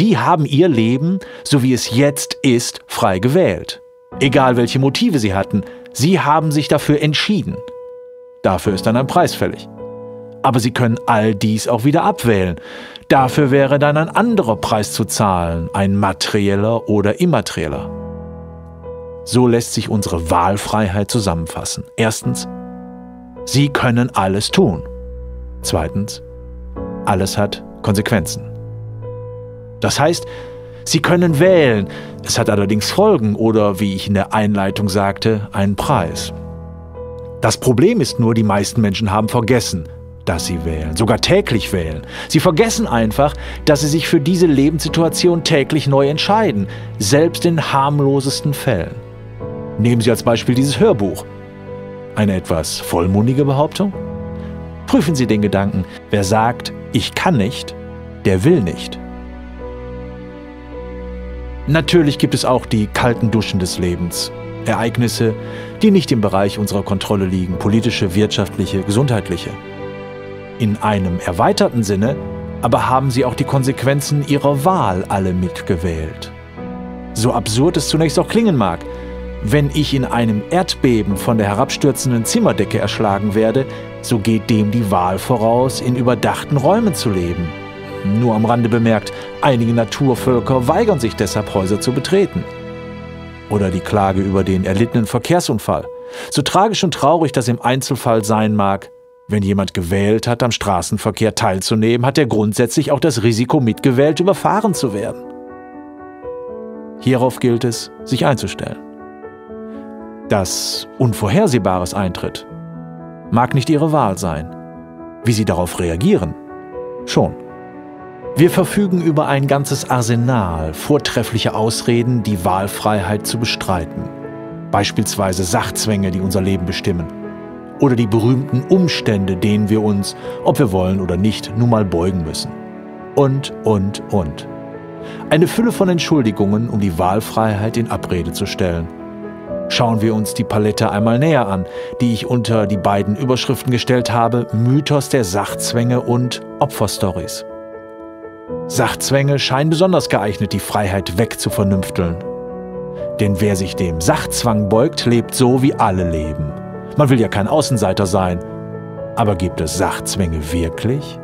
Sie haben Ihr Leben, so wie es jetzt ist, frei gewählt. Egal welche Motive Sie hatten, Sie haben sich dafür entschieden. Dafür ist dann ein Preis fällig. Aber Sie können all dies auch wieder abwählen. Dafür wäre dann ein anderer Preis zu zahlen, ein materieller oder immaterieller. So lässt sich unsere Wahlfreiheit zusammenfassen. Erstens, Sie können alles tun. Zweitens, alles hat Konsequenzen. Das heißt, Sie können wählen, es hat allerdings Folgen oder, wie ich in der Einleitung sagte, einen Preis. Das Problem ist nur, die meisten Menschen haben vergessen, dass sie wählen, sogar täglich wählen. Sie vergessen einfach, dass sie sich für diese Lebenssituation täglich neu entscheiden, selbst in harmlosesten Fällen. Nehmen Sie als Beispiel dieses Hörbuch. Eine etwas vollmundige Behauptung? Prüfen Sie den Gedanken, wer sagt, ich kann nicht, der will nicht. Natürlich gibt es auch die kalten Duschen des Lebens. Ereignisse, die nicht im Bereich unserer Kontrolle liegen, politische, wirtschaftliche, gesundheitliche. In einem erweiterten Sinne aber haben sie auch die Konsequenzen ihrer Wahl alle mitgewählt. So absurd es zunächst auch klingen mag, wenn ich in einem Erdbeben von der herabstürzenden Zimmerdecke erschlagen werde, so geht dem die Wahl voraus, in überdachten Räumen zu leben. Nur am Rande bemerkt, einige Naturvölker weigern sich deshalb, Häuser zu betreten. Oder die Klage über den erlittenen Verkehrsunfall. So tragisch und traurig das im Einzelfall sein mag, wenn jemand gewählt hat, am Straßenverkehr teilzunehmen, hat er grundsätzlich auch das Risiko mitgewählt, überfahren zu werden. Hierauf gilt es, sich einzustellen. Dass Unvorhersehbares eintritt, mag nicht Ihre Wahl sein. Wie Sie darauf reagieren, schon. Wir verfügen über ein ganzes Arsenal vortrefflicher Ausreden, die Wahlfreiheit zu bestreiten. Beispielsweise Sachzwänge, die unser Leben bestimmen. Oder die berühmten Umstände, denen wir uns, ob wir wollen oder nicht, nun mal beugen müssen. Und, und, und. Eine Fülle von Entschuldigungen, um die Wahlfreiheit in Abrede zu stellen. Schauen wir uns die Palette einmal näher an, die ich unter die beiden Überschriften gestellt habe, Mythos der Sachzwänge und Opferstories. Sachzwänge scheinen besonders geeignet, die Freiheit wegzuvernünfteln. Denn wer sich dem Sachzwang beugt, lebt so, wie alle leben. Man will ja kein Außenseiter sein. Aber gibt es Sachzwänge wirklich?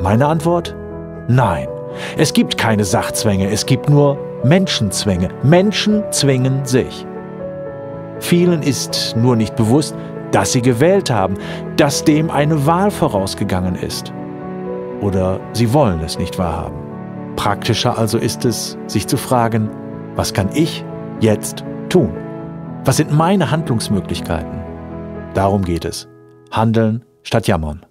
Meine Antwort? Nein. Es gibt keine Sachzwänge, es gibt nur Menschenzwänge. Menschen zwingen sich. Vielen ist nur nicht bewusst, dass sie gewählt haben, dass dem eine Wahl vorausgegangen ist. Oder sie wollen es nicht wahrhaben. Praktischer also ist es, sich zu fragen, was kann ich jetzt tun? Was sind meine Handlungsmöglichkeiten? Darum geht es. Handeln statt jammern.